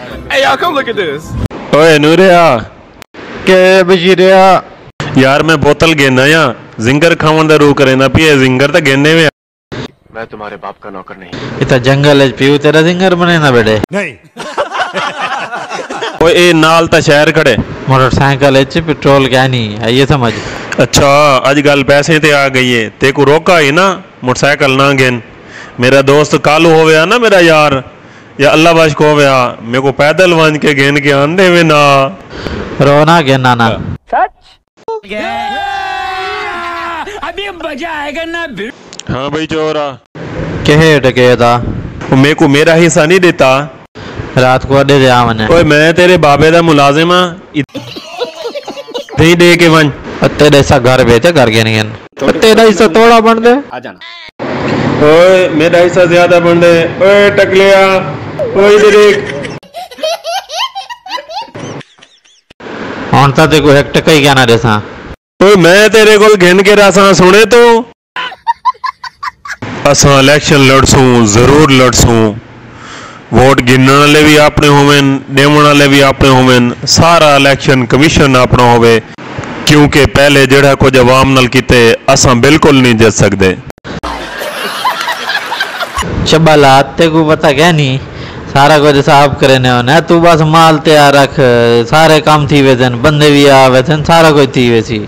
Hey y'all, come look at this. ओए नूरिया के बशीरिया यार मैं बोतल गेंदा या? जिंगर खावन दा रू करे ना पिए जिंगर तो गेंदे मैं तुम्हारे बाप का नौकर नहीं। इतना जंगल है पीऊ तेरा जिंगर बने ना बेटे। नहीं। ओए ए नाल ता शहर खड़े। मोटरसाइकिल है पेट्रोल क्या नहीं है? ये समझ। अच्छा आज गल पैसे ते आ गई है। ते को रोका ही ना मोटरसाइकिल ना गेन मेरा दोस्त कालू हो गया ना मेरा यार। या अल्लाह बाश को होवया मेरे को पैदल वांज के गेन के आंदे में ना। रोना के नाना हाँ। भाई चोरा कहे टके था वो मेरे को मेरा हिस्सा नहीं देता। रात को अड्डे जा मने। ओए मैं तेरे बाबे दा मुलाजिम हाँ। नहीं दे के वन। तेरे ऐसा घर बेचे घर के नहीं है। तेरा हिस्सा थोड़ा बन दे। ओए मेरा हिस्सा ज़्यादा बन दे। ओए टकलिया। हौंता एक टका ही कहना रेसा मैं तेरे को गिन के रासा सुने तो। असा इलेक्शन लड़सू ज़रूर लड़सू। वोट गिनने वाले भी अपने होवेन देवन वाले भी अपने होवेन। सारा इलेक्शन कमीशन अपना होवे। क्योंकि पहले जड़ा कुछ अवाम नल किते असा बिल्कुल नहीं जित सकते शबाला ते को पता क्या नहीं। सारा कुछ साफ़ करे ने होने तू बस माल तैयार रख, सारे काम थी वे थे बंदे भी आवे थे, सारा कुछ थी वे सी।